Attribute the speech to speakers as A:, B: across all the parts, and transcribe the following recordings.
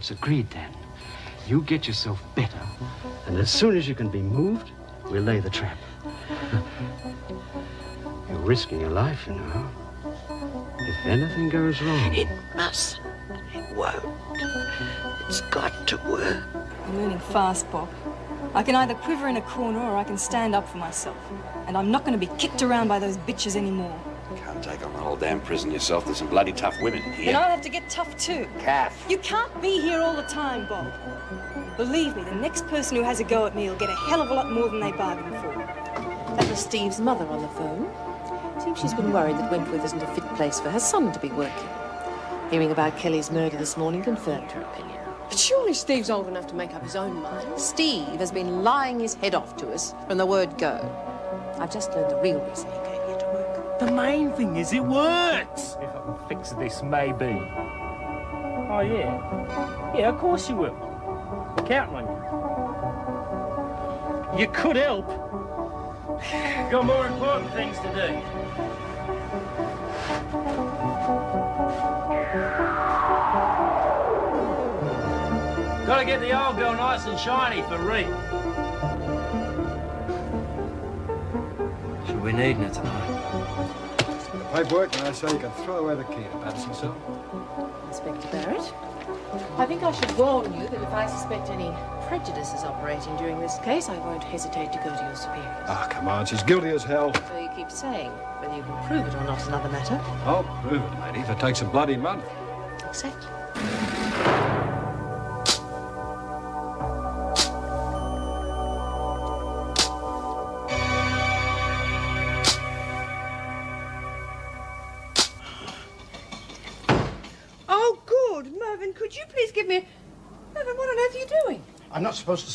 A: it's agreed then. You get yourself better, and as soon as you can be moved, we'll lay the trap. You're risking your life, you know. If anything goes wrong.
B: It mustn't. It won't. It's got to work.
C: I'm learning fast, Bob. I can either quiver in a corner or I can stand up for myself. And I'm not going to be kicked around by those bitches anymore.
D: Can't take on the whole damn prison yourself. There's some bloody tough women
C: And
D: here.
C: And I'll have to get tough too.
D: Calf.
C: You can't be here all the time, Bob. Believe me, the next person who has a go at me will get a hell of a lot more than they bargained for.
E: That was Steve's mother on the phone. Seems she's been worried that Wentworth isn't a fit place for her son to be working. Hearing about Kelly's murder this morning confirmed her opinion.
F: But surely Steve's old enough to make up his own mind.
E: Steve has been lying his head off to us from the word go. I've just learned the real reason
G: The main thing is it works. If I can fix this, maybe. Oh, yeah. Yeah, of course you will. Counting on you. You could help. Got more important things to do. Gotta get the old girl nice and shiny for Reed.
A: She'll be needing it tonight.
H: Paperwork, and I say you can throw away the key to Patterson's cell.
E: Inspector Barrett, I think I should warn you that if I suspect any prejudices operating during this case, I won't hesitate to go to your superiors.
H: Ah, come on, she's guilty as hell.
E: So you keep saying. Whether you can prove it or not is another matter.
H: I'll prove it, lady, if it takes a bloody month.
E: Exactly.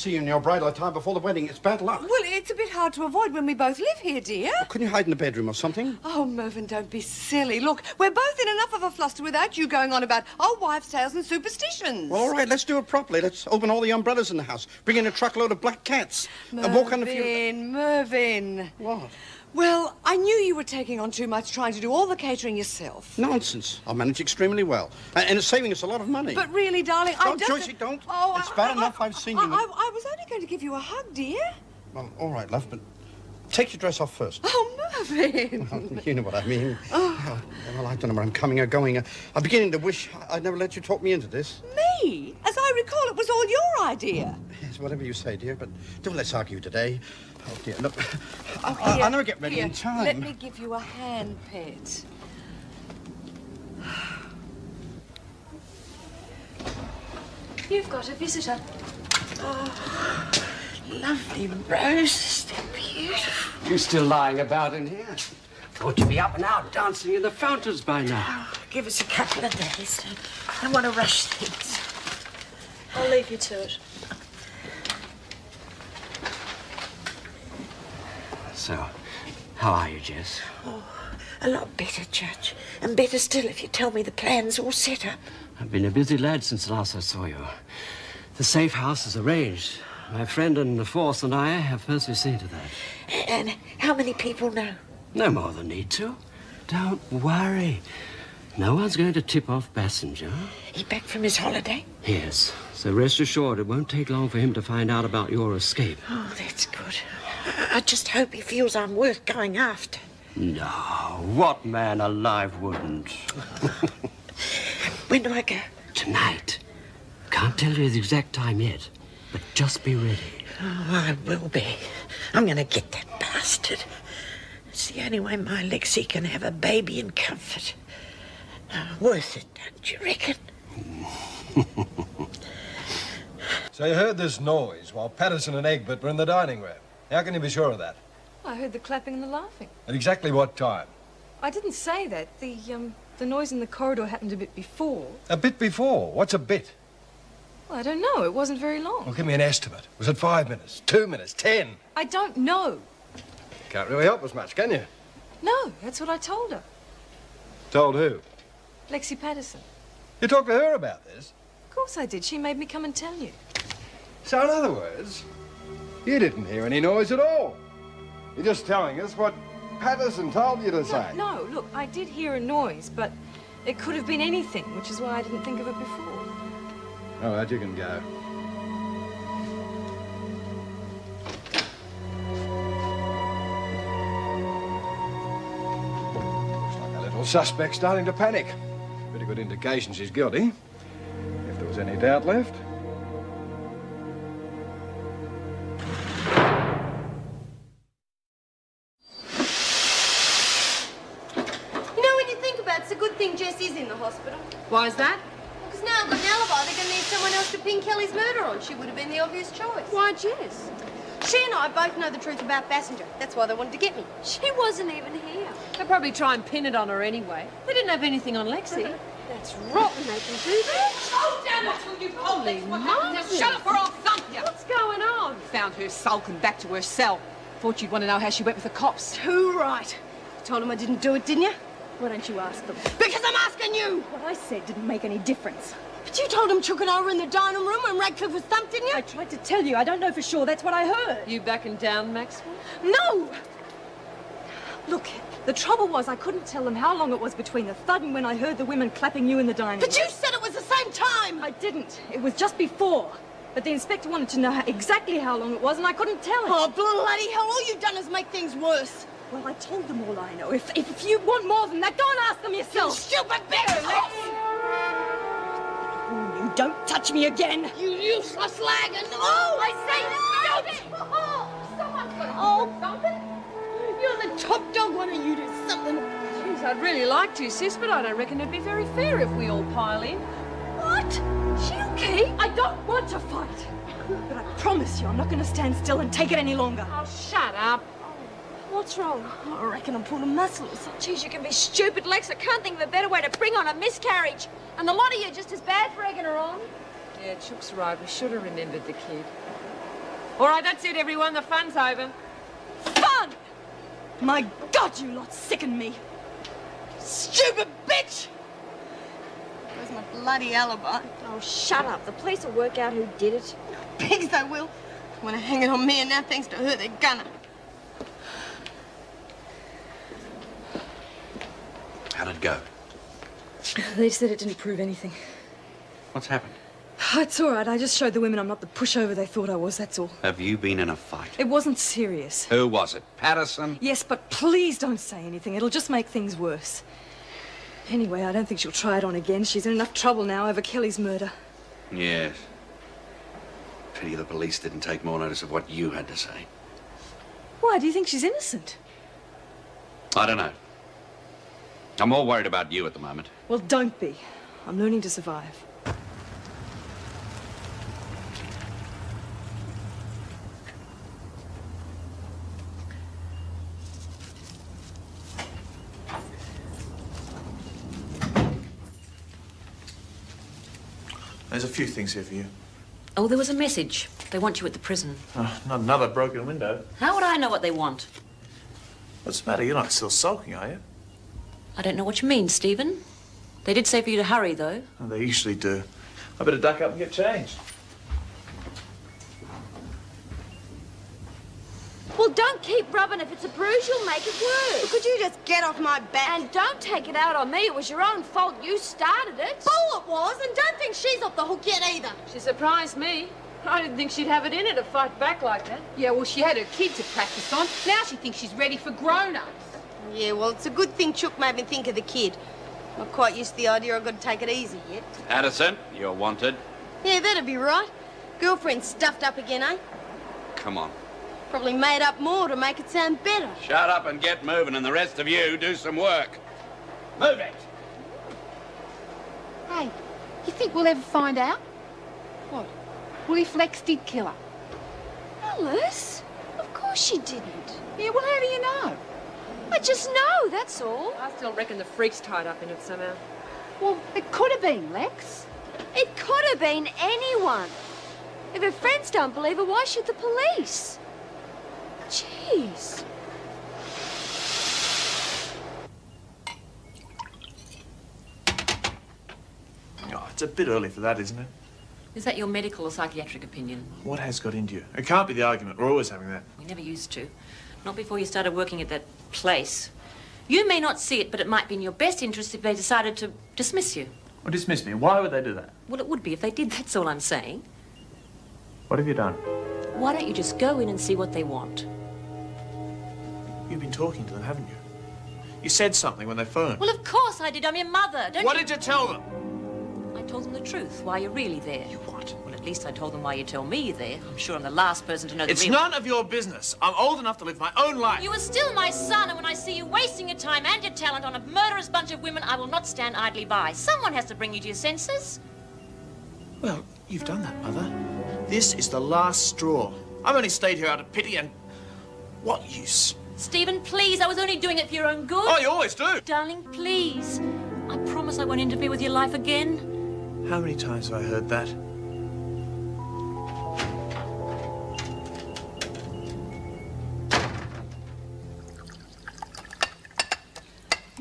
I: See you in your bridal attire before the wedding. It's bad luck.
B: Well, it's a bit hard to avoid when we both live here, dear.
I: Couldn't you hide in the bedroom or something?
B: Oh, Mervin, don't be silly. Look, we're both in enough of a fluster without you going on about old wives' tales and superstitions.
I: Well, all right, let's do it properly. Let's open all the umbrellas in the house, bring in a truckload of black cats, and walk on a few.
B: Mervin, Mervin.
I: What?
B: Well, I knew you were taking on too much trying to do all the catering yourself.
I: Nonsense. I'll manage extremely well. And, it's saving us a lot of money.
B: But really, darling, I
I: Don't. Joycey, don't.
B: Oh,
I: It's
B: I-
I: bad
B: I-
I: enough I've seen
B: I,
I: you.
B: I, I was only going to give you a hug, dear.
I: Well, all right, love, but take your dress off first.
B: Oh, Mervin.
I: you know what I mean. Oh, well, I don't know where I'm coming or going. I'm beginning to wish I'd never let you talk me into this.
B: Me? As I recall, it was all your idea.
I: Yes, whatever you say, dear, but don't let's argue today. Oh, dear, look. I,
B: Oh,
I: I,
B: here,
I: I'll never get ready
B: here,
I: in time.
B: Let me give you a hand, pet.
E: You've got a visitor.
B: Oh, lovely roses. They're beautiful.
A: You're still lying about in here? Thought you'd be up and out dancing in the fountains by now.
B: Oh, give us a couple of days. I don't want to rush things.
C: I'll leave you to it.
A: So, how are you, Jess?
B: Oh, a lot better, Judge. And better still if you tell me the plan's all set up.
A: I've been a busy lad since last I saw you. The safe house is arranged. My friend and the force and I have personally seen to that.
B: And how many people know?
A: No more than need to. Don't worry. No one's going to tip off Bassinger.
B: He back from his holiday?
A: Yes. So rest assured, it won't take long for him to find out about your escape.
B: Oh, that's good. I just hope he feels I'm worth going after.
A: No, what man alive wouldn't?
B: When do I go?
A: Tonight. Can't tell you the exact time yet, but just be ready.
B: Oh, I will be. I'm going to get that bastard. It's the only way my Lexi can have a baby in comfort. Oh, worth it, don't you reckon?
H: So you heard this noise while Patterson and Egbert were in the dining room. How can you be sure of that?
C: I heard the clapping and the laughing.
H: At exactly what time?
C: I didn't say that. The um, the noise in the corridor happened a bit before.
H: A bit before. What's a bit?
C: Well, I don't know. It wasn't very long.
H: Well, give me an estimate. Was it five minutes, two minutes, ten?
C: I don't know.
H: Can't really help us much, can you?
C: No, that's what I told her.
H: Told who?
C: Lexi Patterson.
H: You talked to her about this?
C: Of course I did. She made me come and tell you.
H: So, in other words, you didn't hear any noise at all. You're just telling us what Patterson told you to say.
C: No, no, look, I did hear a noise, but it could have been anything, which is why I didn't think of it before.
H: All right, you can go. Looks like a little suspect starting to panic. Pretty good indication she's guilty. If there was any doubt left.
F: Why is that?
J: Because now I've got an alibi, they're going to need someone else to pin Kelly's murder on. She would have been the obvious choice.
F: Why Jess?
J: She and I both know the truth about Bassinger. That's why they wanted to get me. She wasn't even here.
F: They'll probably try and pin it on her anyway. They didn't have anything on Lexi.
J: That's rotten they can do that.
F: Oh, damn it! You Holy Moses!
K: Shut up or I'll thump you.
F: What's going on?
K: Found her sulking back to her cell. Thought you'd want to know how she went with the cops.
J: Too right. You told them I didn't do it, didn't you?
C: Why don't you ask them?
J: Because I'm asking you!
C: What I said didn't make any difference.
J: But you told him Chook and I were in the dining room when Radcliffe was thumped, didn't you?
C: I tried to tell you. I don't know for sure. That's what I heard.
F: You backing down, Maxwell?
J: No!
C: Look, the trouble was I couldn't tell them how long it was between the thud and when I heard the women clapping you in the dining
J: But
C: room.
J: you said it was the same time!
C: I didn't. It was just before. But the inspector wanted to know how, exactly how long it was, and I couldn't tell him.
J: Oh, bloody hell, all you've done is make things worse.
C: Well, I told them all I know. If, if, if you want more than that, go and ask them yourself.
J: You
C: yourself.
J: stupid bitch!
C: You don't touch me again.
J: You useless lag and oh, I say stop it! Oh, someone's got oh, something. You're the top dog. Why don't you do something?
F: Jeez, I'd really like to, sis, but I don't reckon it'd be very fair if we all pile in.
C: What? She okay? I don't want to fight. But I promise you, I'm not going to stand still and take it any longer.
F: Oh, shut up.
C: What's wrong?
J: I reckon I'm pulling muscles.
L: Geez, you can be stupid, Lex. I can't think of a better way to bring on a miscarriage. And the lot of you are just as bad for egging her on.
F: Yeah, Chook's right. We should have remembered the kid. All right, that's it, everyone. The fun's over.
C: Fun! My God, you lot sicken me.
J: Stupid bitch! Where's my bloody alibi?
L: Oh, shut up. The police will work out who did it.
J: Pigs they will. Want to hang it on me and now thanks to her they're gonna.
D: How'd it go?
C: They said it didn't prove anything.
D: What's happened?
C: It's all right. I just showed the women I'm not the pushover they thought I was, that's all.
D: Have you been in a fight?
C: It wasn't serious.
D: Who was it? Patterson?
C: Yes, but please don't say anything. It'll just make things worse. Anyway, I don't think she'll try it on again. She's in enough trouble now over Kelly's murder.
D: Yes. Pity the police didn't take more notice of what you had to say.
C: Why? Do you think she's innocent?
D: I don't know. I'm more worried about you at the moment.
C: Well, don't be. I'm learning to survive.
M: There's a few things here for you.
N: Oh, there was a message. They want you at the prison.
M: Oh, not another broken window.
N: How would I know what they want?
M: What's the matter? You're not still sulking, are you?
N: I don't know what you mean, Stephen. They did say for you to hurry, though.
M: Oh, they usually do. I better duck up and get changed.
L: Well, don't keep rubbing. If it's a bruise, you'll make it worse.
J: Could you just get off my back?
L: And don't take it out on me. It was your own fault. You started it.
J: Bull it was, and don't think she's off the hook yet either.
F: She surprised me. I didn't think she'd have it in her to fight back like that.
K: Yeah, well, she had her kid to practice on. Now she thinks she's ready for grown-ups.
J: Yeah, well, it's a good thing Chook made me think of the kid. Not quite used to the idea I've got to take it easy yet.
D: Addison, you're wanted.
J: Yeah, that'd be right. Girlfriend stuffed up again, eh?
D: Come on.
J: Probably made up more to make it sound better.
D: Shut up and get moving, and the rest of you do some work. Move it!
K: Hey, you think we'll ever find out? What? Well, Flex did kill her.
L: Alice? Of course she didn't.
K: Yeah, well, how do you know?
L: I just know, that's all.
F: I still reckon the freak's tied up in it somehow.
K: Well, it could have been Lex.
L: It could have been anyone. If her friends don't believe her, why should the police? Jeez.
M: Oh, it's a bit early for that, isn't it?
N: Is that your medical or psychiatric opinion?
M: What has got into you? It can't be the argument. We're always having that.
N: We never used to. Not before you started working at that place. You may not see it, but it might be in your best interest if they decided to dismiss you.
M: Or dismiss me. Why would they do that?
N: Well, it would be if they did, that's all I'm saying.
M: What have you done?
N: Why don't you just go in and see what they want?
M: You've been talking to them, haven't you? You said something when they phoned.
N: Well, of course I did. I'm your mother. Don't
M: what
N: you...
M: did you tell them?
N: I told them the truth, why you're really there. You what? Well, at least I told them why you tell me there. I'm sure I'm the last person to know the
M: It's
N: real...
M: none of your business. I'm old enough to live my own life.
N: You are still my son, and when I see you wasting your time and your talent on a murderous bunch of women, I will not stand idly by. Someone has to bring you to your senses.
M: Well, you've done that, Mother. This is the last straw. I've only stayed here out of pity and... What use?
N: Stephen, please, I was only doing it for your own good.
M: Oh, you always do.
N: Darling, please. I promise I won't interfere with your life again.
M: How many times have I heard that?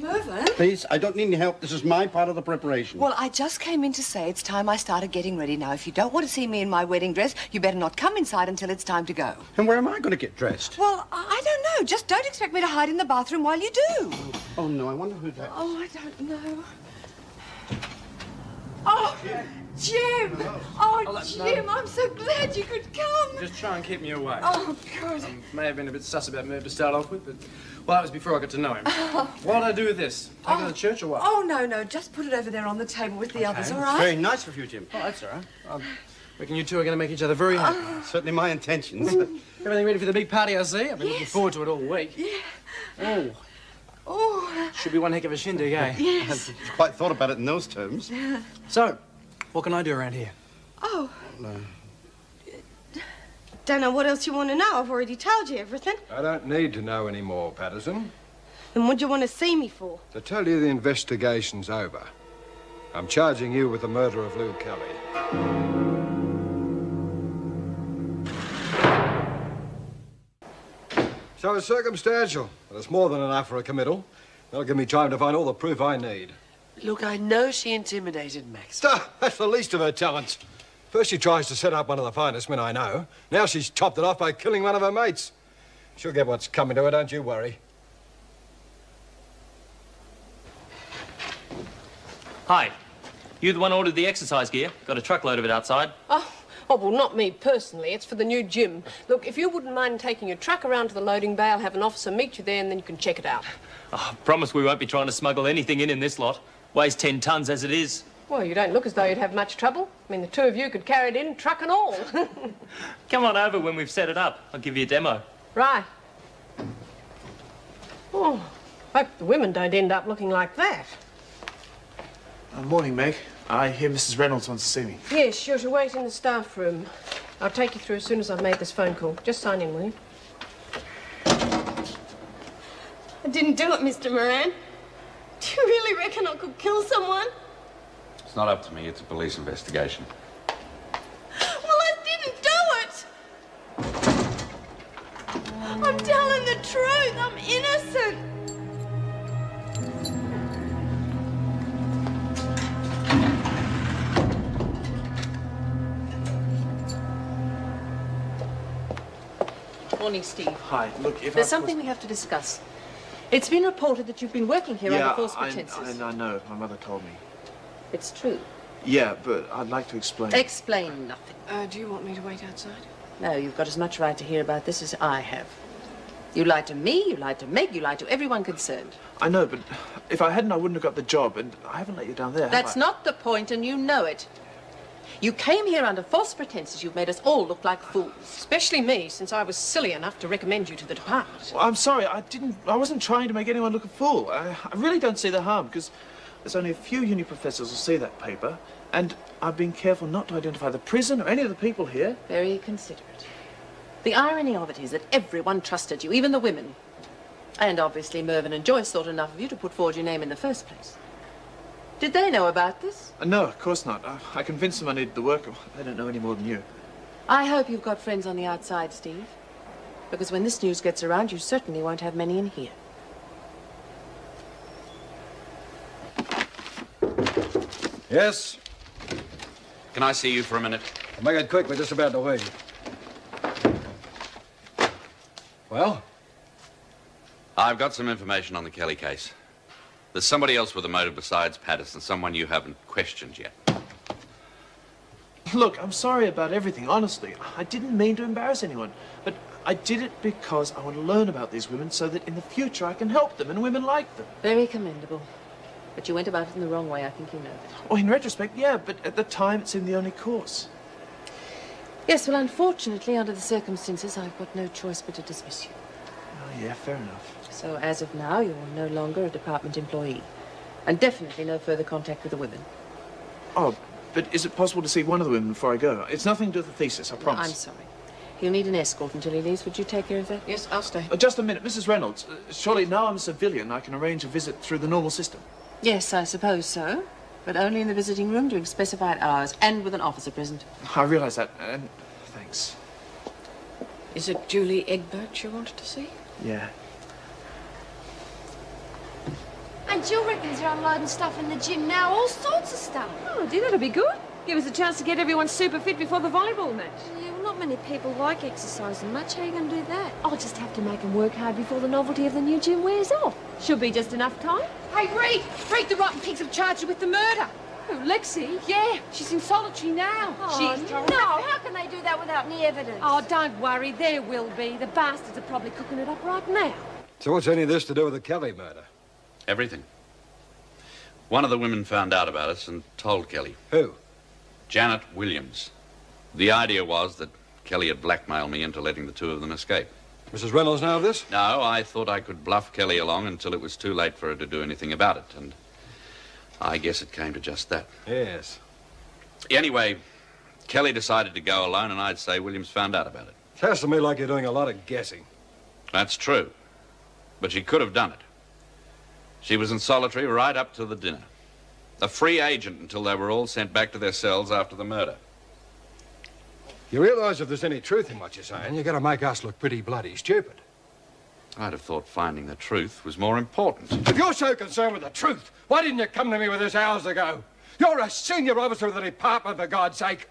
O: Mervin?
I: Please, I don't need any help. This is my part of the preparation.
O: Well, I just came in to say it's time I started getting ready now. If you don't want to see me in my wedding dress, you better not come inside until it's time to go.
I: And where am I going to get dressed?
O: Well, I I don't know. Just don't expect me to hide in the bathroom while you do.
I: Oh, no, I wonder who that...
O: Oh, I don't know. Oh, Jim! Oh, Jim, I'm so glad you could come.
P: Just try and keep me away.
O: Oh, good.
P: May have been a bit sus about Merv to start off with, but well, that was before I got to know him. What'd I do with this? Take it to the church or what?
O: Oh, no, no. Just put it over there on the table with the others, all right?
I: Very nice of you, Jim.
P: Oh, that's all right. I reckon you two are going to make each other very happy.
I: Certainly my intentions.
P: Everything ready for the big party, I see. I've been looking forward to it all week.
O: Yeah.
P: Oh,
O: Oh,
P: should be one heck of a shindig, eh?
O: Yes.
I: Quite thought about it in those terms.
P: So, what can I do around here?
Q: Oh,
I: No.
Q: don't know what else you want to know. I've already told you everything.
H: I don't need to know any more, Patterson.
Q: Then what do you want to see me for?
H: To tell you the investigation's over. I'm charging you with the murder of Lou Kelly. So it's circumstantial, but it's more than enough for a committal. That'll give me time to find all the proof I need.
R: Look, I know she intimidated Max.
H: Ah, That's the least of her talents. First she tries to set up one of the finest men I know. Now she's topped it off by killing one of her mates. She'll get what's coming to her, don't you worry.
S: Hi. You the one who ordered the exercise gear? Got a truckload of it outside.
T: Oh, oh, well, not me personally. It's for the new gym. Look, if you wouldn't mind taking your truck around to the loading bay, I'll have an officer meet you there and then you can check it out.
S: Oh, promise we won't be trying to smuggle anything in in this lot. Weighs 10 tons as it is.
T: Well, you don't look as though you'd have much trouble. I mean, the two of you could carry it in, truck and all.
S: Come on over when we've set it up. I'll give you a demo.
T: right. Oh, hope the women don't end up looking like that.
M: Uh, morning, Meg. I hear Mrs. Reynolds wants to see me.
T: Yes, you're to wait in the staff room. I'll take you through as soon as I've made this phone call. Just sign in, will you?
Q: I didn't do it, Mr. Moran. Do you really reckon I could kill someone?
D: It's not up to me. It's a police investigation.
Q: Well, I didn't do it. I'm telling the truth. I'm innocent.
E: Morning, Steve.
M: Hi. Look, if
E: There's
M: I
E: something we have to discuss. It's been reported that you've been working here
M: yeah,
E: under false
M: I,
E: pretenses.
M: I, I know. My mother told me.
E: It's true.
M: Yeah, but I'd like to explain.
E: Explain nothing.
T: Uh, do you want me to wait outside?
E: No, you've got as much right to hear about this as I have. You lied to me, you lied to Meg, you lied to everyone concerned.
M: I know, but if I hadn't, I wouldn't have got the job, and I haven't let you down there. have
E: That's
M: I?
E: not the point, and you know it. You came here under false pretenses. You've made us all look like fools.
T: Especially me, since I was silly enough to recommend you to the department.
M: Well, I'm sorry. I didn't. I wasn't trying to make anyone look a fool. I, I really don't see the harm because there's only a few uni professors who'll see that paper, and I've been careful not to identify the prison or any of the people here.
E: Very considerate. The irony of it is that everyone trusted you, even the women. And obviously Mervin and Joyce thought enough of you to put forward your name in the first place. Did they know about this?
M: Uh, no, of course not. I, I convinced them I needed the work. They don't know any more than you.
E: I hope you've got friends on the outside, Steve. Because when this news gets around, you certainly won't have many in here.
H: Yes?
D: Can I see you for a minute?
H: I'll make it quick. We're just about to leave. Well?
D: I've got some information on the Kelly case. There's somebody else with a motive besides Patterson, someone you haven't questioned yet.
M: Look, I'm sorry about everything, honestly. I didn't mean to embarrass anyone, but I did it because I want to learn about these women so that in the future I can help them and women like them.
E: Very commendable. But you went about it in the wrong way, I think you know that.
M: Oh, in retrospect, yeah, but at the time it seemed the only course.
E: Yes, well, unfortunately, under the circumstances, I've got no choice but to dismiss you.
M: Oh, yeah, fair enough.
E: So, as of now, you're no longer a department employee. And definitely no further contact with the women.
M: Oh, but is it possible to see one of the women before I go? It's nothing to do with the thesis, I promise.
E: I'm sorry. He'll need an escort until he leaves. Would you take care of that? Yes, I'll stay.
M: Uh, just a minute, Mrs. Reynolds. Uh, surely now I'm a civilian, I can arrange a visit through the normal system.
E: Yes, I suppose so. But only in the visiting room during specified hours and with an officer present.
M: I realize that, and thanks.
T: Is it Julie Egbert you wanted to see?
M: Yeah.
J: And Jill reckons they're unloading stuff in the gym now, all sorts of stuff.
T: Oh, dear, that'll be good. Give us a chance to get everyone super fit before the volleyball match.
J: Yeah, well, not many people like exercising much. How are you going to do that?
T: I'll just have to make them work hard before the novelty of the new gym wears off. Should be just enough time. Hey, Reed! Reed, the rotten pigs have charged you with the murder. Oh, Lexi? Yeah, she's in solitary now.
J: Oh,
T: she's
J: no. How can they do that without any evidence?
T: Oh, don't worry. There will be. The bastards are probably cooking it up right now.
H: So what's any of this to do with the Kelly murder?
D: Everything. One of the women found out about us and told Kelly.
H: Who?
D: Janet Williams. The idea was that Kelly had blackmailed me into letting the two of them escape.
H: Mrs. Reynolds know of this?
D: No, I thought I could bluff Kelly along until it was too late for her to do anything about it, and I guess it came to just that.
H: Yes.
D: Anyway, Kelly decided to go alone, and I'd say Williams found out about it.
H: Sounds to me like you're doing a lot of guessing.
D: That's true. But she could have done it. She was in solitary right up to the dinner. A free agent until they were all sent back to their cells after the murder.
H: You realize if there's any truth in what you're saying, you're going to make us look pretty bloody stupid.
D: I'd have thought finding the truth was more important.
H: If you're so concerned with the truth, why didn't you come to me with this hours ago? You're a senior officer of the department, for God's sake.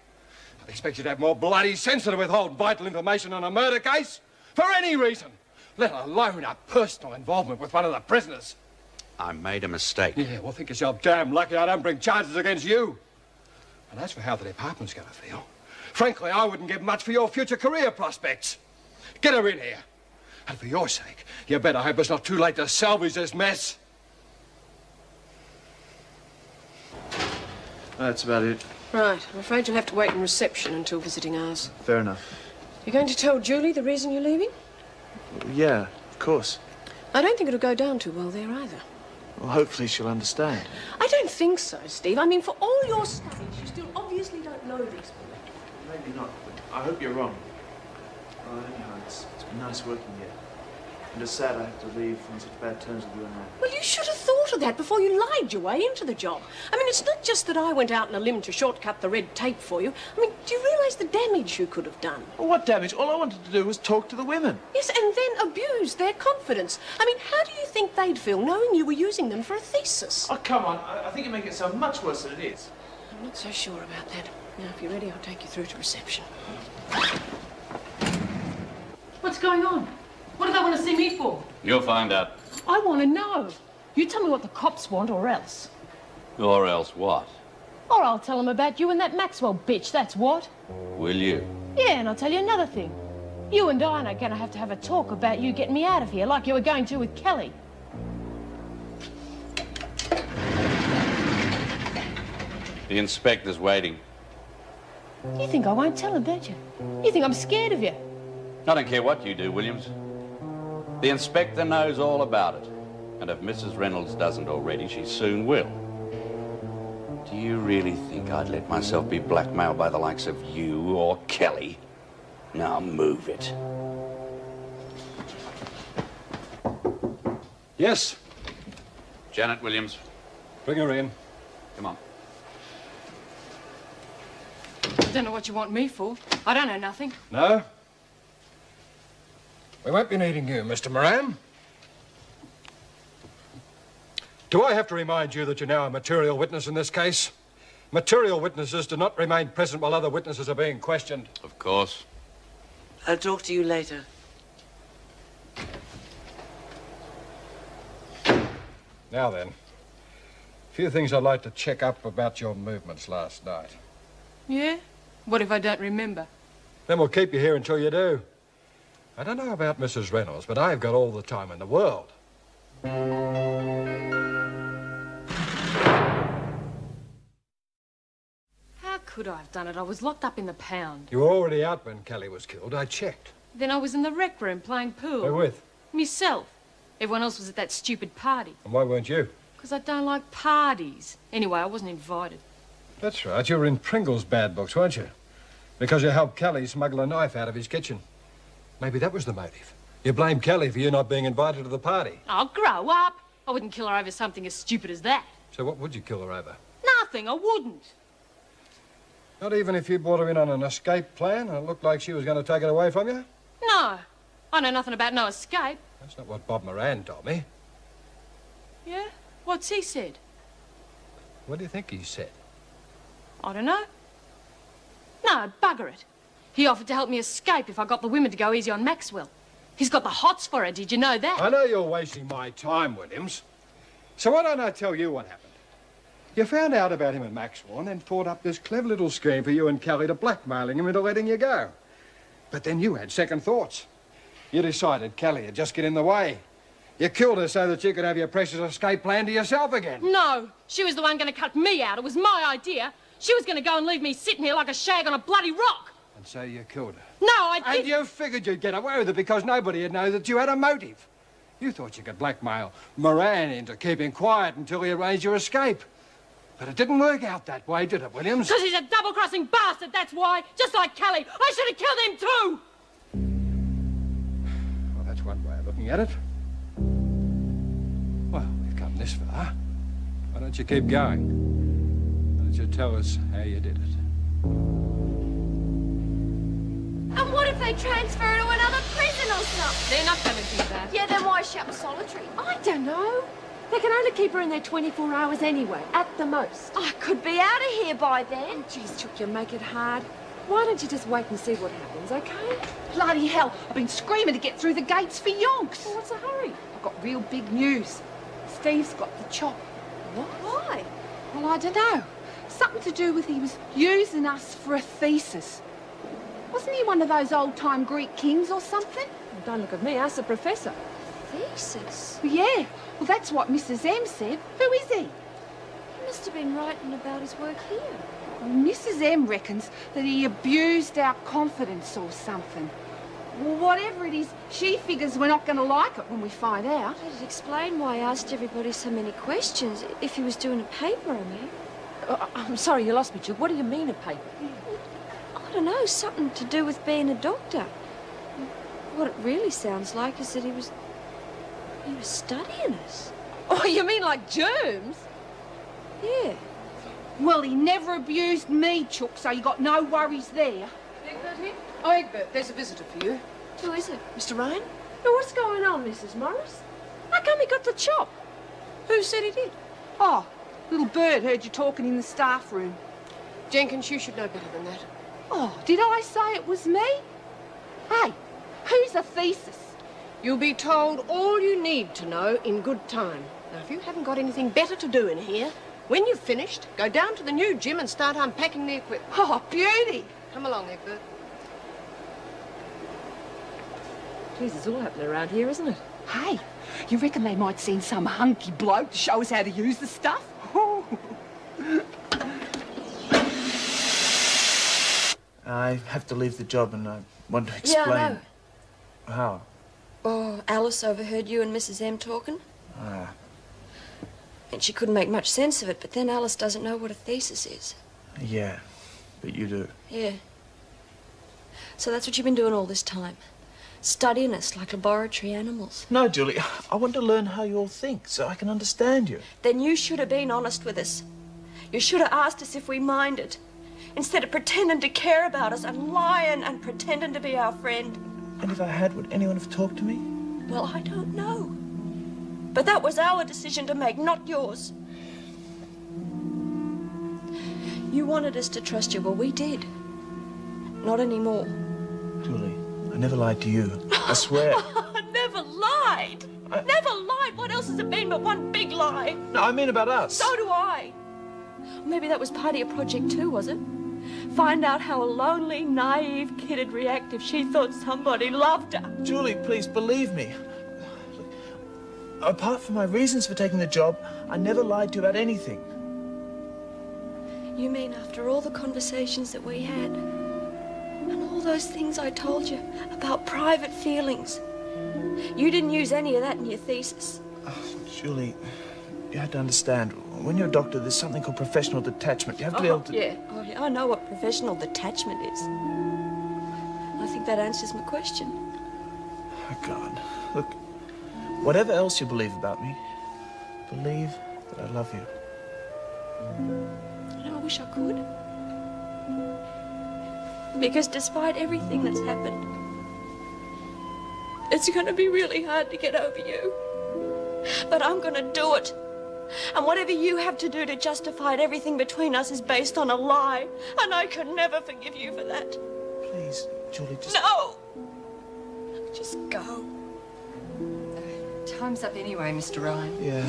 H: I'd expect you to have more bloody sense than to withhold vital information on a murder case. For any reason. Let alone a personal involvement with one of the prisoners.
D: I made a mistake.
H: Yeah, well, think yourself damn lucky I don't bring charges against you. And as for how the department's going to feel, frankly, I wouldn't give much for your future career prospects. Get her in here. And for your sake, you better hope it's not too late to salvage this mess.
M: That's about it.
T: Right, I'm afraid you'll have to wait in reception until visiting hours.
M: Fair enough.
T: You're going to tell Julie the reason you're leaving?
M: Yeah, of course.
T: I don't think it'll go down too well there either.
M: Well, hopefully she'll understand.
T: I don't think so, Steve. I mean, for all your studies, you still obviously don't know these women.
M: Maybe not, but I hope you're wrong. Well, anyhow, it's, it's been nice working here. And it's sad I have to leave on such bad terms with you and I.
T: Well, you should have thought of that before you lied your way into the job. I mean, it's not just that I went out on a limb to shortcut the red tape for you. I mean, do you realise the damage you could have done?
M: Well, what damage? All I wanted to do was talk to the women.
T: Yes, and then abuse their confidence. I mean, how do you think they'd feel knowing you were using them for a thesis?
M: Oh, come on. I, I think you make it sound much worse than it is.
T: I'm not so sure about that. Now, if you're ready, I'll take you through to reception. What's going on? What do they want to see me for?
D: You'll find out.
T: I want to know. You tell me what the cops want or else.
D: Or else what?
T: Or I'll tell them about you and that Maxwell bitch, that's what.
D: Will you?
T: Yeah, and I'll tell you another thing. You and Diane are going to have to have a talk about you getting me out of here like you were going to with Kelly.
D: The inspector's waiting.
T: You think I won't tell him, don't you? You think I'm scared of you?
D: I don't care what you do, Williams. The inspector knows all about it. And if Mrs. Reynolds doesn't already, she soon will. Do you really think I'd let myself be blackmailed by the likes of you or Kelly? Now move it.
H: Yes?
D: Janet Williams.
H: Bring her in.
D: Come on.
T: I don't know what you want me for. I don't know nothing.
H: No? We won't be needing you, Mr. Moran. Do I have to remind you that you're now a material witness in this case? Material witnesses do not remain present while other witnesses are being questioned.
D: Of course.
R: I'll talk to you later.
H: Now then, a few things I'd like to check up about your movements last night.
F: Yeah? What if I don't remember?
H: Then we'll keep you here until you do. I don't know about Mrs. Reynolds, but I've got all the time in the world.
F: How could I have done it? I was locked up in the pound.
H: You were already out when Kelly was killed. I checked.
F: Then I was in the rec room playing pool.
H: Who with?
F: Myself. Everyone else was at that stupid party.
H: And why weren't you?
F: Because I don't like parties. Anyway, I wasn't invited.
H: That's right. You were in Pringle's bad books, weren't you? Because you helped Kelly smuggle a knife out of his kitchen. Maybe that was the motive. You blame Kelly for you not being invited to the party.
F: I'll grow up. I wouldn't kill her over something as stupid as that.
H: So what would you kill her over?
F: Nothing, I wouldn't.
H: Not even if you brought her in on an escape plan and it looked like she was going to take it away from you?
F: No. I know nothing about no escape.
H: That's not what Bob Moran told me.
F: Yeah? What's he said?
H: What do you think he said?
F: I don't know. No, bugger it. He offered to help me escape if I got the women to go easy on Maxwell. He's got the hots for her, did you know that?
H: I know you're wasting my time, Williams. So why don't I tell you what happened? You found out about him and Maxwell and then thought up this clever little scheme for you and Kelly to blackmailing him into letting you go. But then you had second thoughts. You decided Kelly would just get in the way. You killed her so that you could have your precious escape plan to yourself again.
F: No, she was the one going to cut me out. It was my idea. She was going to go and leave me sitting here like a shag on a bloody rock.
H: And so you killed her.
F: No, I didn't.
H: And you figured you'd get away with it because nobody would know that you had a motive. You thought you could blackmail Moran into keeping quiet until he arranged your escape. But it didn't work out that way, did it, Williams?
F: Because he's a double-crossing bastard, that's why. Just like Kelly. I should have killed him too.
H: Well, that's one way of looking at it. Well, we've come this far. Why don't you keep going? Why don't you tell us how you did it?
U: And what if they transfer her to another prison or something?
F: They're not going to do that.
U: Yeah, then why shut solitary?
T: I don't know. They can only keep her in there 24 hours anyway, at the most.
U: I could be out of here by then.
T: Oh, geez, Chook, you make it hard. Why don't you just wait and see what happens, okay?
K: Bloody hell, I've been screaming to get through the gates for yonks.
T: Well, what's the hurry?
K: I've got real big news. Steve's got the chop.
T: What?
K: Why? Well, I don't know. Something to do with he was using us for a thesis. Wasn't he one of those old-time Greek kings or something?
T: Don't look at me, ask the professor.
U: Thesis?
K: Yeah, well, that's what Mrs. M said. Who is he?
U: He must have been writing about his work here.
K: Well, Mrs. M reckons that he abused our confidence or something. Well, whatever it is, she figures we're not going to like it when we find out.
U: It'd explain why I asked everybody so many questions. If he was doing a paper, I mean.
T: Uh, I'm sorry, you lost me, Chook. What do you mean, a paper?
U: I don't know, something to do with being a doctor. What it really sounds like is that he was... he was studying us.
T: Oh, you mean like germs?
U: Yeah.
K: Well, he never abused me, Chook, so you got no worries there.
T: Egbert here? Oh, Egbert, there's a visitor for you.
U: Who is it?
T: Mr. Ryan? Now, what's going on, Mrs. Morris? How come he got the chop? Who said he did?
K: Oh, little bird heard you talking in the staff room.
T: Jenkins, you should know better than that.
K: Oh, did I say it was me? Hey, who's a thesis?
T: You'll be told all you need to know in good time. Now, if you haven't got anything better to do in here, when you've finished, go down to the new gym and start unpacking the equipment.
K: Oh, beauty!
T: Come along, Egbert. Geez, it's all happening around here, isn't it?
K: Hey, you reckon they might send some hunky bloke to show us how to use the stuff?
M: I have to leave the job and I want to explain.
U: Yeah, I know.
M: How?
U: Oh, Alice overheard you and Mrs. M talking,
M: Ah,
U: and she couldn't make much sense of it, but then Alice doesn't know what a thesis is.
M: yeah, but you do.
U: Yeah. So that's what you've been doing all this time. Studying us like laboratory animals.
M: No, Julie, I want to learn how you all think so I can understand you.
U: Then you should have been honest with us. You should have asked us if we minded. Instead of pretending to care about us and lying and pretending to be our friend.
M: And if I had, would anyone have talked to me?
U: Well, I don't know. But that was our decision to make, not yours. You wanted us to trust you. Well, we did. Not anymore.
M: Julie, I never lied to you. I swear.
U: I never lied. I... Never lied. What else has it been but one big lie?
M: no, I mean about us.
U: So do I. Maybe that was part of your project too, was it? Find out how a lonely, naive kid would react if she thought somebody loved her.
M: Julie, please believe me. Look, apart from my reasons for taking the job, I never lied to you about anything.
U: You mean after all the conversations that we had? And all those things I told you about private feelings? You didn't use any of that in your thesis.
M: Ah, Julie, you have to understand, when you're a doctor, there's something called professional detachment. You have to be oh, able to...
U: Yeah, oh, yeah, I know what professional detachment is. I think that answers my question.
M: Oh, God. Look, whatever else you believe about me, believe that I love you.
U: You know, I wish I could. Because despite everything that's happened, it's going to be really hard to get over you. But I'm going to do it. And whatever you have to do to justify it, everything between us is based on a lie. And I could never forgive you for that.
M: Please, Julie, just...
U: No! Just go.
O: Time's up anyway, Mr. Ryan.
M: Yeah.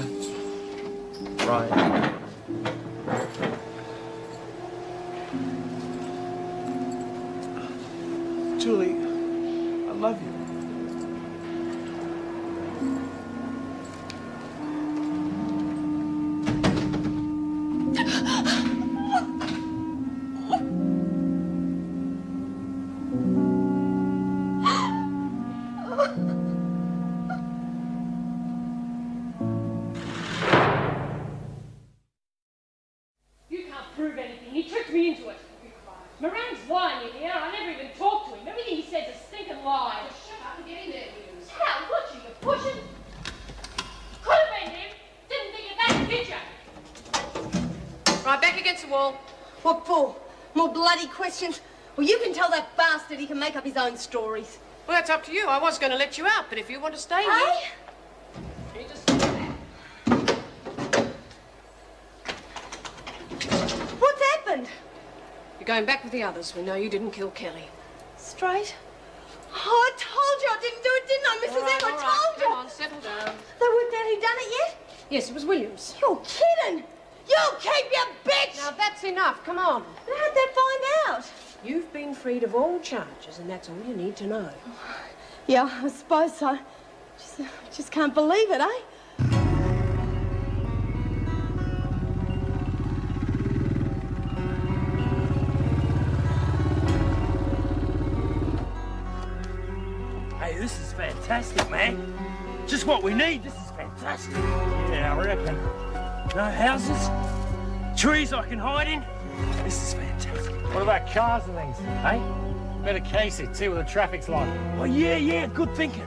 M: Right. Julie, I love you.
V: You
J: make up his own stories.
T: Well, that's up to you. I was going to let you out, but if you want to stay here...
J: Hey?
T: You just...
J: What's happened?
T: You're going back with the others. We know you didn't kill Kelly.
J: Straight? Oh, I told you I didn't do it, didn't I, Mrs.
T: All right,
J: M? I
T: all right.
J: told you.
T: Come on, settle down.
J: They out who done it yet?
T: Yes, it was Williams.
J: You're kidding. You keep your bitch!
T: Now, that's enough. Come on.
J: How'd they find out?
T: You've been freed of all charges, and that's all you need to know.
J: Yeah, I suppose so. Just, just can't believe it, eh?
W: Hey, this is fantastic, man. Just what we need. This is fantastic. Yeah, I reckon. No houses, trees I can hide in. This is fantastic.
G: What about cars and things, eh? Better case it, see what the traffic's like.
W: Oh, yeah, yeah, good thinking.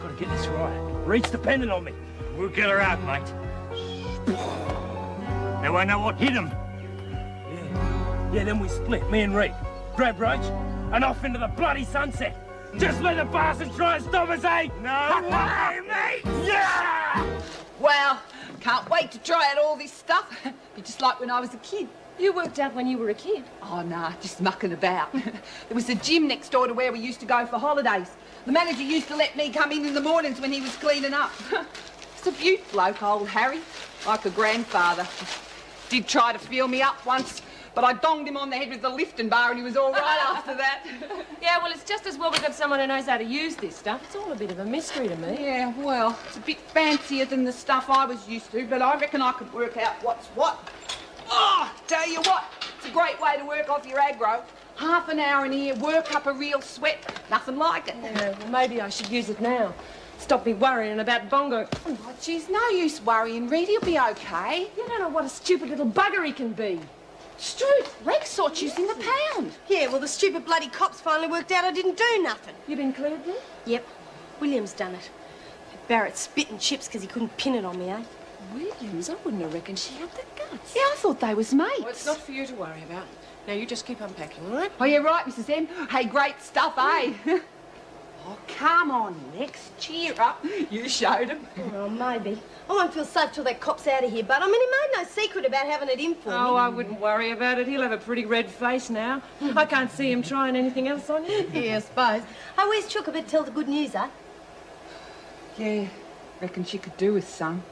W: Gotta get this right. Reed's dependent on me.
G: We'll get her out, mate. They won't know what hit him.
W: Yeah. Yeah, then we split, me and Reed. Grab Roach, and off into the bloody sunset. Just let the bastards try and stop us, eh?
G: No way, mate!
W: Yeah!
K: Well, can't wait to try out all this stuff. Be just like when I was a kid.
F: You worked out when you were a kid.
K: Oh, nah, just mucking about. there was a gym next door to where we used to go for holidays. The manager used to let me come in in the mornings when he was cleaning up. It's a beaut bloke, old Harry, like a grandfather. Did try to feel me up once, but I donged him on the head with the lifting bar and he was all right after that.
F: Yeah, well, it's just as well we've got someone who knows how to use this stuff. It's all a bit of a mystery to me.
K: Yeah, well, it's a bit fancier than the stuff I was used to, but I reckon I could work out what's what. Oh, tell you what, it's a great way to work off your aggro. Half an hour in here, work up a real sweat. Nothing like it.
F: Yeah, well, maybe I should use it now. Stop me worrying about Bongo.
K: Oh, geez, no use worrying, Reed. He'll be okay.
F: You don't know what a stupid little bugger he can be.
K: Struth, Rex thought you in the pound.
J: Yeah, well, the stupid bloody cops finally worked out I didn't do nothing.
F: You been cleared then?
J: Yep. Williams done it. Barrett spitting chips because he couldn't pin it on me, eh?
F: Williams? I wouldn't have reckoned she had the guts.
K: Yeah, I thought they was mates.
T: Well, it's not for you to worry about. Now, you just keep unpacking, all right?
K: Oh, yeah, right, Mrs. M. Hey, great stuff, eh? oh, come on, Lex. Cheer up. You showed him.
J: Oh, maybe. I won't feel safe till that cop's out of here, but I mean, he made no secret about having it in for
F: Oh,
J: me.
F: Oh, I wouldn't worry about it. He'll have a pretty red face now. I can't see him trying anything else on you.
J: yeah, I suppose. Where's Chook a bit tell the good news, eh?
K: Yeah, reckon she could do with some.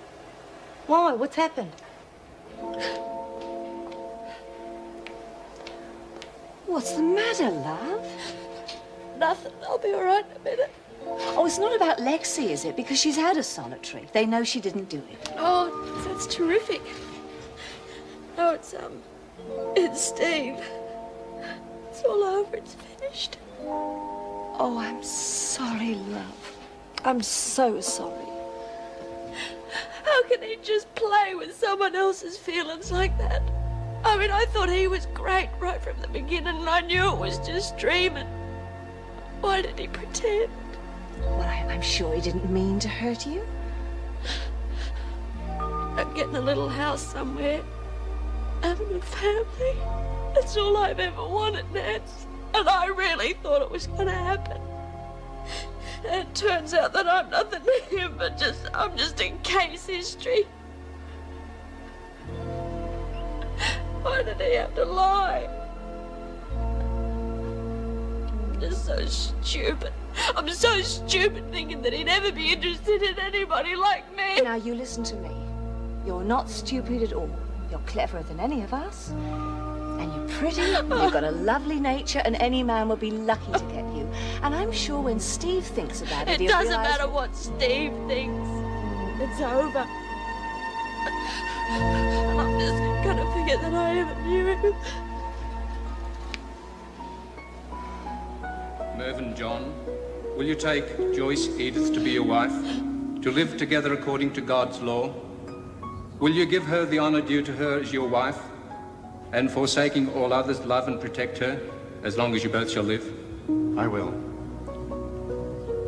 J: Why? What's happened?
C: What's the matter, love?
U: Nothing. I'll be all right in a minute.
C: Oh, it's not about Lexi, is it? Because she's had a solitary. They know she didn't do it.
U: Oh, that's terrific. Oh, it's, um, it's Steve. It's all over. It's finished.
C: Oh, I'm sorry, love.
U: I'm so sorry. How can he just play with someone else's feelings like that? I mean, I thought he was great right from the beginning, and I knew it was just dreaming. Why did he pretend?
C: Well, I, I'm sure he didn't mean to hurt you.
U: I'm getting a little house somewhere, having a family. That's all I've ever wanted, Nance. And I really thought it was going to happen. It turns out that I'm nothing to him, but just I'm just in case history. Why did he have to lie? I'm just so stupid. I'm so stupid thinking that he'd ever be interested in anybody like me.
C: Now, you listen to me. You're not stupid at all. You're cleverer than any of us. And you're pretty, and you've got a lovely nature, and any man would be lucky to get you. And I'm sure when Steve thinks about it,
U: It
C: he'll
U: doesn't
C: realise-
U: matter what Steve thinks. It's over. And I'm just gonna forget that I ever knew him.
X: Mervin John, will you take Joyce Edith to be your wife, to live together according to God's law? Will you give her the honor due to her as your wife, and forsaking all others, love and protect her, as long as you both shall live?
I: I will.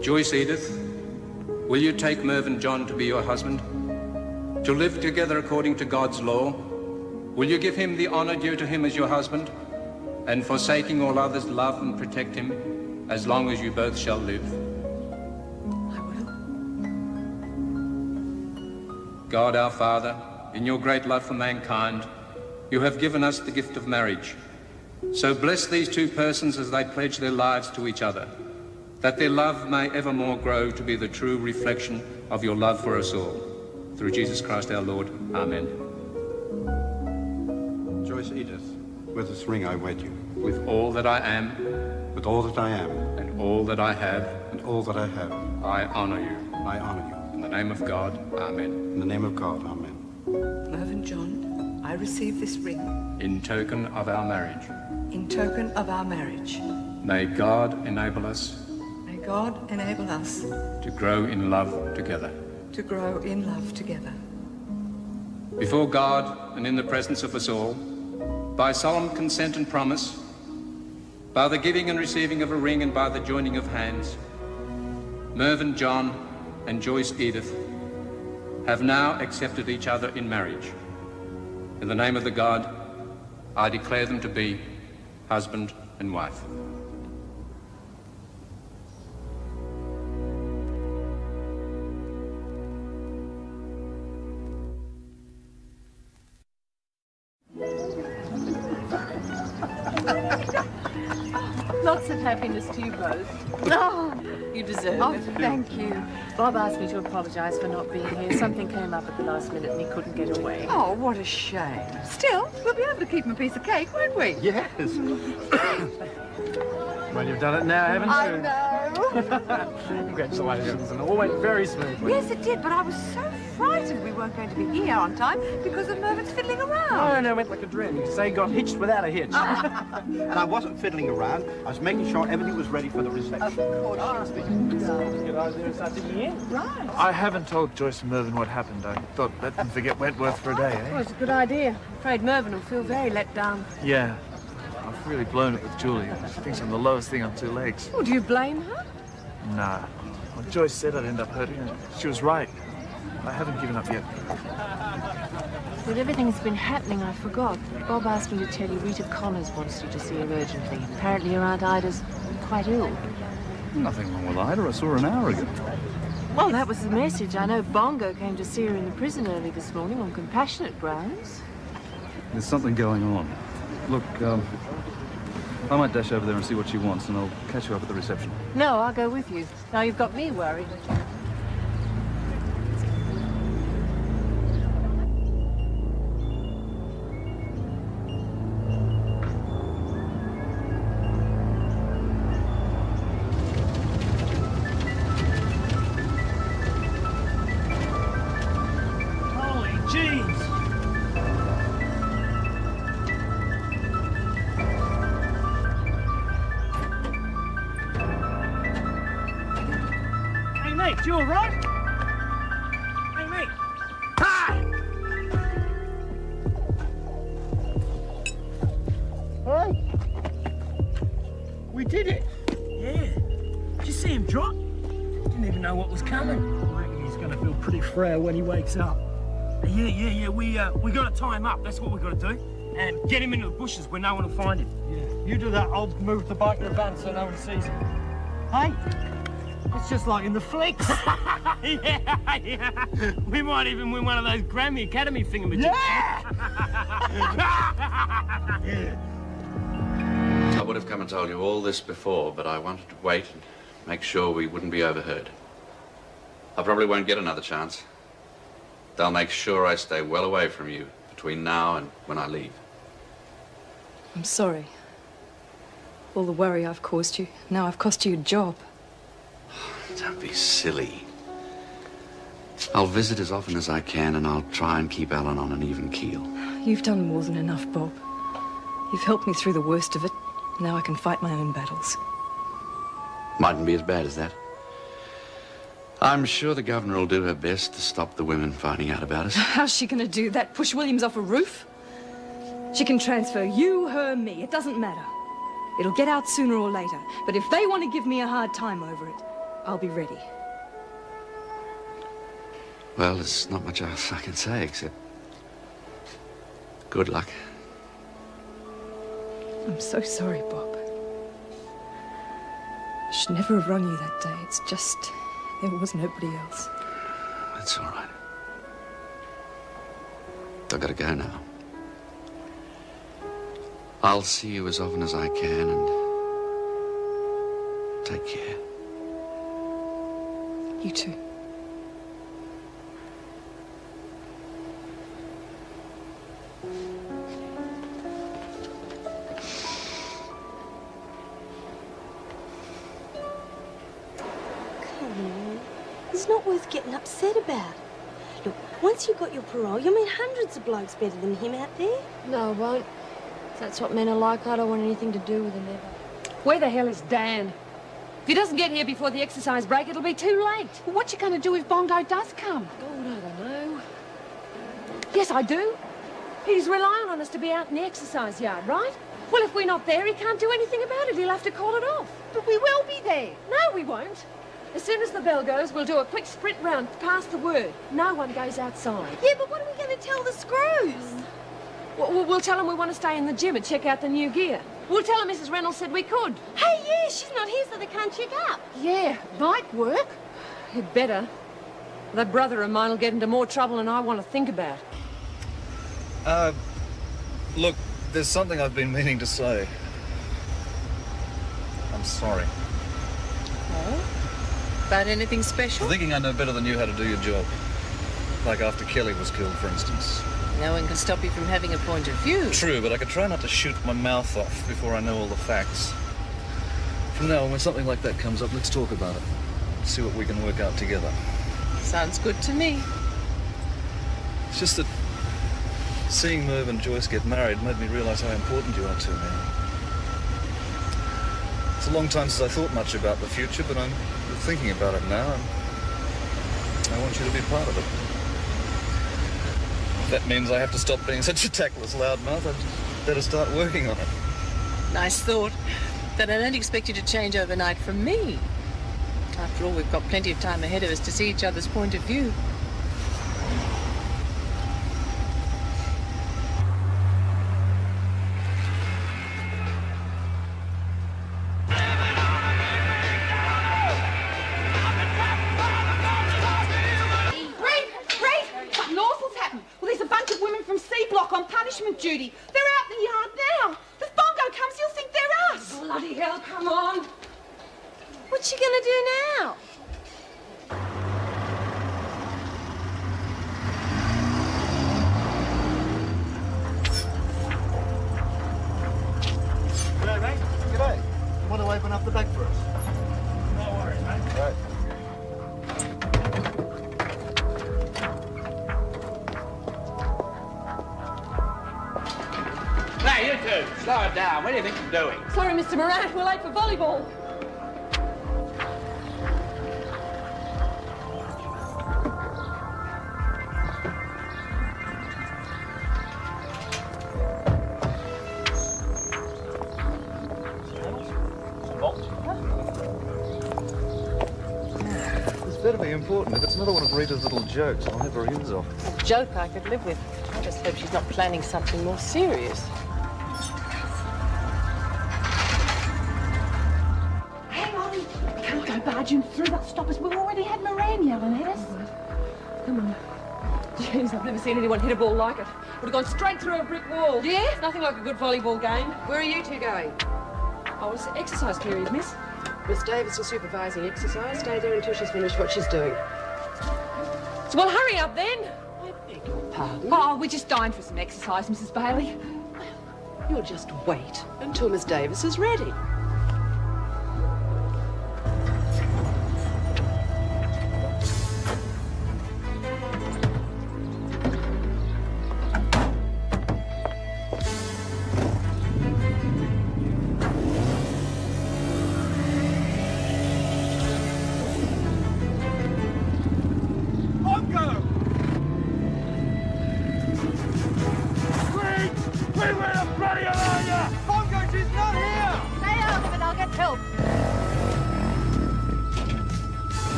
X: Joyce Edith, will you take Mervin John to be your husband, to live together according to God's law? Will you give him the honor due to him as your husband, and forsaking all others, love and protect him, as long as you both shall live? I will. God our Father, in your great love for mankind, you have given us the gift of marriage. So bless these two persons as they pledge their lives to each other, that their love may evermore grow to be the true reflection of your love for us all. Through Jesus Christ our Lord. Amen.
I: Joyce Edith, with this ring I wed you.
X: With all that I am.
I: With all that I am.
X: And all that I have.
I: And all that I have.
X: I honor you.
I: I honor you.
X: In the name of God. Amen.
I: In the name of God. Amen.
C: Mervin John, I receive this ring
X: In token of our marriage,
C: in token of our marriage.
X: may God enable us
C: May God enable us
X: to grow in love together.
C: to grow in love together.
X: Before God and in the presence of us all, by solemn consent and promise, by the giving and receiving of a ring and by the joining of hands, Mervin John and Joyce Edith have now accepted each other in marriage. In the name of the God, I declare them to be husband and wife.
E: Lots of happiness to you both.
Y: Oh, you deserve
E: Oh,
Y: it.
E: Thank you. Bob asked me to apologise for not being here. Something came up at the last minute and he couldn't get away.
O: Oh, what a shame. Still, we'll be able to keep him a piece of cake, won't we?
I: Yes.
P: Well, you've done it now, haven't you?
O: I know.
P: Congratulations, and it all went very smoothly.
O: Yes, it did, but I was so frightened we weren't going to be here on time because of Mervin's fiddling around.
P: No, no, it went like a dream. You could say he got hitched without a hitch.
I: and I wasn't fiddling around. I was making sure everything was ready for the reception.
P: Good idea starting the end.
O: Right.
M: I haven't told Joyce and Mervin what happened. I thought let them forget Wentworth for a day,
E: Well,
M: eh?
E: it's a good idea. I'm afraid Mervin will feel very let down.
M: Yeah. I've really blown it with Julie. She thinks I'm the lowest thing on two legs.
E: Oh, do you blame her?
M: Nah. Well, Joyce said I'd end up hurting her. She was right. I haven't given up yet.
E: With everything that's been happening, I forgot. Bob asked me to tell you Rita Connors wants you to see her urgently. Apparently your Aunt Ida's quite ill.
Z: Nothing wrong with Ida. I saw her an hour ago.
E: Well, that was the message. I know Bongo came to see her in the prison early this morning on compassionate grounds.
Z: There's something going on. Look, um, I might dash over there and see what she wants, and I'll catch you up at the reception.
E: No, I'll go with you. Now you've got me worried.
G: Feel pretty frail when he wakes up. Yeah, yeah, yeah. We uh, we gotta tie him up. That's what we gotta do. And get him into the bushes where no one will find him. Yeah. You do that. I'll move the bike in the van so no one sees him. Hey, it's just like in the flicks. yeah, yeah. We might even win one of those Grammy Academy thingamajigs.
D: I would have come and told you all this before, but I wanted to wait and make sure we wouldn't be overheard. I probably won't get another chance. They'll make sure I stay well away from you between now and when I leave.
C: I'm sorry. All the worry I've caused you. Now I've cost you a job.
D: Don't be silly. I'll visit as often as I can, and I'll try and keep Ellen on an even keel.
C: You've done more than enough, Bob. You've helped me through the worst of it. Now I can fight my own battles.
D: Mightn't be as bad as that. I'm sure the governor will do her best to stop the women finding out about us.
C: How's she gonna do that? Push Williams off a roof? She can transfer you, her, me. It doesn't matter. It'll get out sooner or later. But if they want to give me a hard time over it, I'll be ready.
D: Well, there's not much else I can say except good luck.
C: I'm so sorry, Bob. I should never have run you that day. It's just there was nobody else.
D: That's all right. I've got to go now. I'll see you as often as I can and take care.
C: You too.
J: Once you've got your parole, you'll meet hundreds of blokes better than him out there.
T: No, I won't. If that's what men are like, I don't want anything to do with them ever.
F: Where the hell is Dan? If he doesn't get here before the exercise break, it'll be too late. Well, what you going to do if Bongo does come?
T: God, I don't know.
F: Yes, I do. He's relying on us to be out in the exercise yard, right? Well, if we're not there, he can't do anything about it. He'll have to call it off. But we will be there. No, we won't. As soon as the bell goes, we'll do a quick sprint round, pass the word. No one goes outside.
J: Yeah, but what are we going to tell the screws?
F: We'll, we'll- we'll tell them we want to stay in the gym and check out the new gear. We'll tell them Mrs. Reynolds said we could.
J: Hey, yeah, she's not here, so they can't check up.
F: Yeah, might work. It better. That brother of mine will get into more trouble than I want to think about.
Z: Uh, look, there's something I've been meaning to say. I'm sorry.
E: About anything special?
Z: For thinking I know better than you how to do your job. Like after Kelly was killed, for instance.
E: No one can stop you from having a point of view.
Z: True, but I could try not to shoot my mouth off before I know all the facts. From now on, when something like that comes up, let's talk about it. See what we can work out together.
E: Sounds good to me.
Z: It's just that seeing Merv and Joyce get married made me realize how important you are to me. It's a long time since I thought much about the future, but I'm thinking about it now, and I want you to be part of it. That means I have to stop being such a tactless loudmouth, I'd better start working on it.
E: Nice thought. But I don't expect you to change overnight from me. After all, we've got plenty of time ahead of us to see each other's point of view.
D: down. What do you think you're doing?
F: Sorry, Mr. Moran. We're late for volleyball.
Z: important. If it's another one of Rita's little jokes, I'll have her ears off.
E: A joke I could live with. I just hope she's not planning something more serious.
F: Never seen anyone hit a ball like it. Would have gone straight through a brick wall. Yeah? Nothing like a good volleyball game.
H: Where are you two going?
F: Oh, it's exercise period, miss.
H: Miss Davis is supervising exercise. Stay there until she's finished what she's doing.
F: So, well, hurry up then.
K: I beg your pardon? Oh, we're just dying for some exercise, Mrs. Bailey.
H: Well, you'll just wait until Miss Davis is ready.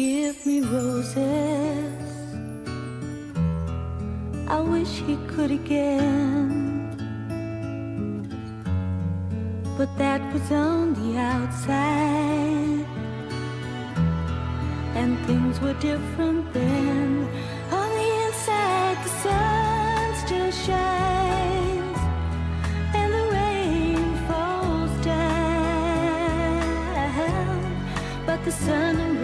U: Give me roses. I wish he could again. But that was on the outside. And things were different then. On the inside, the sun still shines. And the rain falls down. But the sun